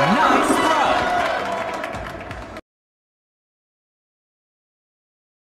Nice.